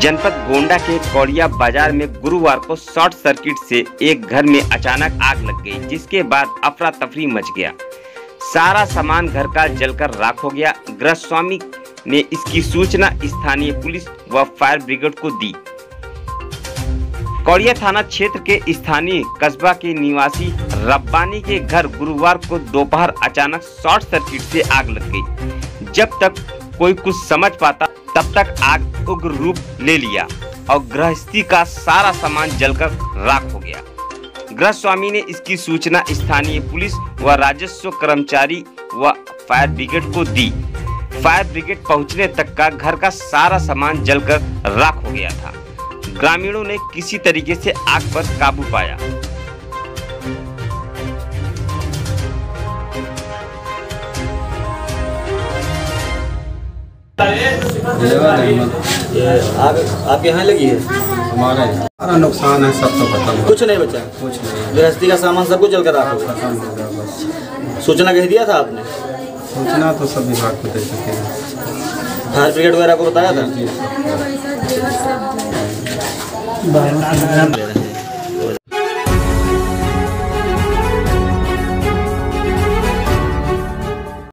जनपद गोंडा के कौड़िया बाज़ार में गुरुवार को शॉर्ट सर्किट से एक घर में अचानक आग लग गई, जिसके बाद अफरा तफरी मच गया। सारा सामान घर का जलकर राख हो गया। गृह स्वामी ने इसकी सूचना स्थानीय पुलिस व फायर ब्रिगेड को दी। कौड़िया थाना क्षेत्र के स्थानीय कस्बा के निवासी रब्बानी के घर गुरुवार को दोपहर अचानक शॉर्ट सर्किट से आग लग गई, जब तक कोई कुछ समझ पाता, तब तक आग उग्र रूप ले लिया और गृहस्थी का सारा सामान जलकर राख हो गया। गृह स्वामी ने इसकी सूचना स्थानीय पुलिस व राजस्व कर्मचारी व फायर ब्रिगेड को दी। फायर ब्रिगेड पहुँचने तक का घर का सारा सामान जलकर राख हो गया था। ग्रामीणों ने किसी तरीके से आग पर काबू पाया। आग आपके यहाँ लगी है? हमारे। सारा नुकसान है सब तो खत्म कुछ नहीं बचा? कुछ नहीं। गृहस्थी का सामान सब कुछ जलकर राख हो खत्म हो गया बस। सूचना कह दिया था आपने? सूचना तो सब विभाग को दे चुके हैं। फायर ब्रिगेड वगैरह को बताया था।